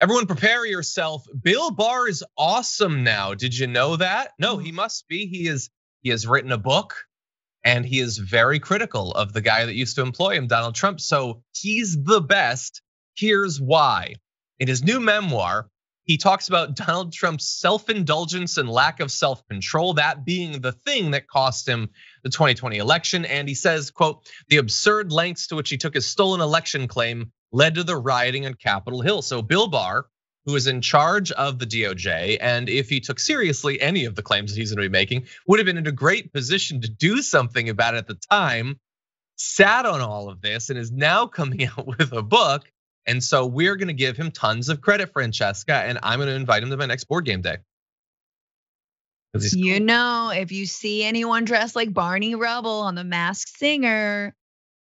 Everyone prepare yourself. Bill Barr is awesome now. Did you know that? No, he mm-hmm. must be. He is he has written a book and he is very critical of the guy that used to employ him, Donald Trump. So he's the best. Here's why. In his new memoir, he talks about Donald Trump's self-indulgence and lack of self-control, that being the thing that cost him the 2020 election. And he says, quote, the absurd lengths to which he took his stolen election claim led to the rioting on Capitol Hill. So Bill Barr, who is in charge of the DOJ, and if he took seriously any of the claims that he's going to be making, would have been in a great position to do something about it at the time, sat on all of this and is now coming out with a book and so we're going to give him tons of credit, Francesca, and I'm going to invite him to my next board game day. You cool. know, if you see anyone dressed like Barney Rubble on The Masked Singer,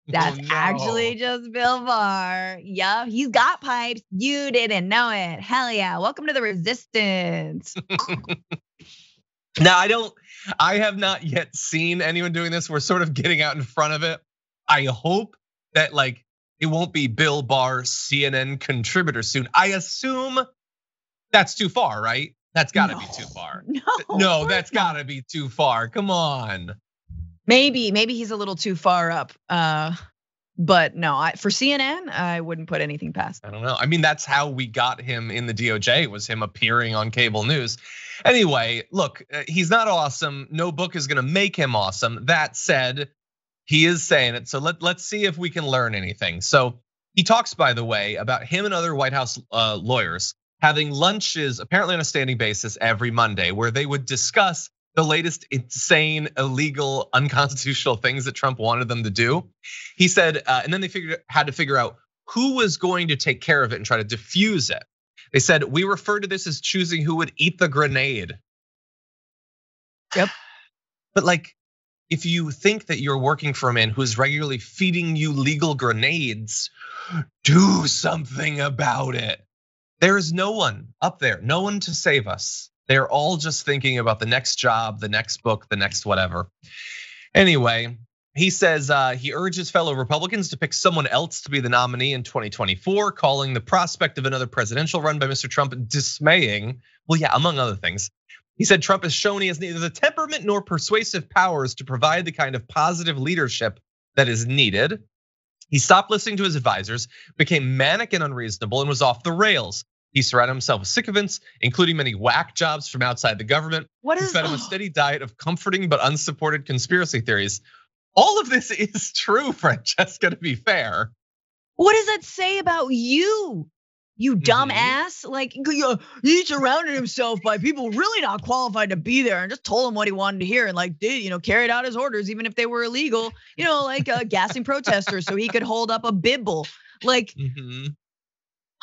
that's oh, no. actually just Bill Barr. Yeah, he's got pipes. You didn't know it. Hell yeah. Welcome to the resistance. now, I don't, I have not yet seen anyone doing this. We're sort of getting out in front of it. I hope that like it won't be Bill Barr, CNN contributor soon. I assume that's too far, right? That's got to no, be too far. No, no, that's got to be too far. Come on. Maybe, maybe he's a little too far up. Uh, but no, I, for CNN, I wouldn't put anything past. I don't know. I mean, that's how we got him in the DOJ was him appearing on cable news. Anyway, look, uh, he's not awesome. No book is going to make him awesome. That said, he is saying it. So let, let's see if we can learn anything. So he talks, by the way, about him and other White House uh, lawyers having lunches, apparently on a standing basis every Monday, where they would discuss the latest insane, illegal, unconstitutional things that Trump wanted them to do. He said, uh, and then they figured had to figure out who was going to take care of it and try to diffuse it. They said we refer to this as choosing who would eat the grenade. Yep. But like if you think that you're working for a man who is regularly feeding you legal grenades, do something about it. There is no one up there, no one to save us. They're all just thinking about the next job, the next book, the next whatever. Anyway, he says uh, he urges fellow Republicans to pick someone else to be the nominee in 2024, calling the prospect of another presidential run by Mr. Trump dismaying. Well, yeah, among other things. He said Trump has shown he has neither the temperament nor persuasive powers to provide the kind of positive leadership that is needed. He stopped listening to his advisors, became manic and unreasonable, and was off the rails. He surrounded himself with sycophants, including many whack jobs from outside the government. What is fed him a steady diet of comforting but unsupported conspiracy theories. All of this is true, Francesca, to be fair. What does that say about you? You dumbass! mm-hmm. Like he surrounded himself by people really not qualified to be there and just told him what he wanted to hear and like did, you know, carried out his orders, even if they were illegal, you know, like uh, gassing protesters so he could hold up a bibble. Like, mm-hmm.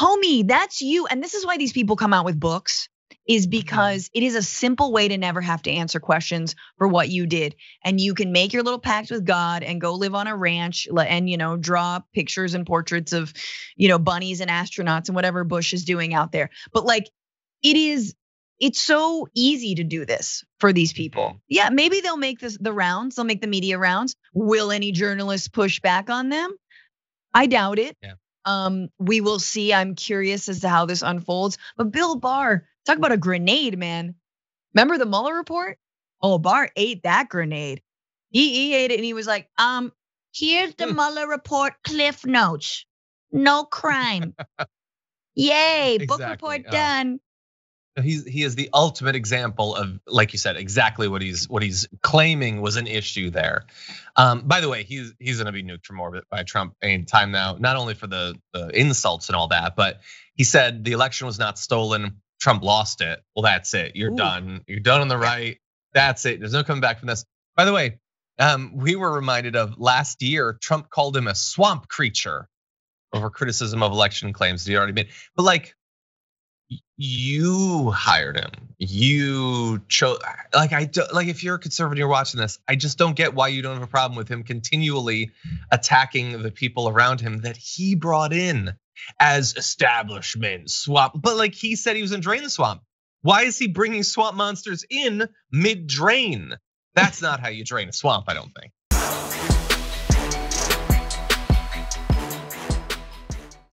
Homie, that's you. And this is why these people come out with books is mm-hmm. because it is a simple way to never have to answer questions for what you did. And you can make your little pact with God and go live on a ranch and, you know, draw pictures and portraits of, you know, bunnies and astronauts and whatever Bush is doing out there. But like, it is, it's so easy to do this for these people. Mm-hmm. Yeah, maybe they'll make this the rounds, they'll make the media rounds. Will any journalists push back on them? I doubt it. Yeah. Um, we will see. I'm curious as to how this unfolds. But Bill Barr, Talk about a grenade, man. Remember the Mueller report? Oh, Barr ate that grenade. He, he ate it and he was like, um, here's the hmm. Mueller report, Cliff Notes. No crime. Yay, exactly. book report uh, done. He's he is the ultimate example of, like you said, exactly what he's what he's claiming was an issue there. Um, by the way, he's he's going to be nuked from orbit by Trump any time now. Not only for the the insults and all that, but he said the election was not stolen. Trump lost it. Well, that's it. You're Ooh. done. You're done on the right. That's it. There's no coming back from this. By the way, um, we were reminded of last year, Trump called him a swamp creature over criticism of election claims that he already made. But like, you hired him. You chose like I do, like if you're a conservative, you're watching this. I just don't get why you don't have a problem with him continually attacking the people around him that he brought in as establishment swamp. But like he said, he was in drain the swamp. Why is he bringing swamp monsters in mid drain? That's not how you drain a swamp, I don't think.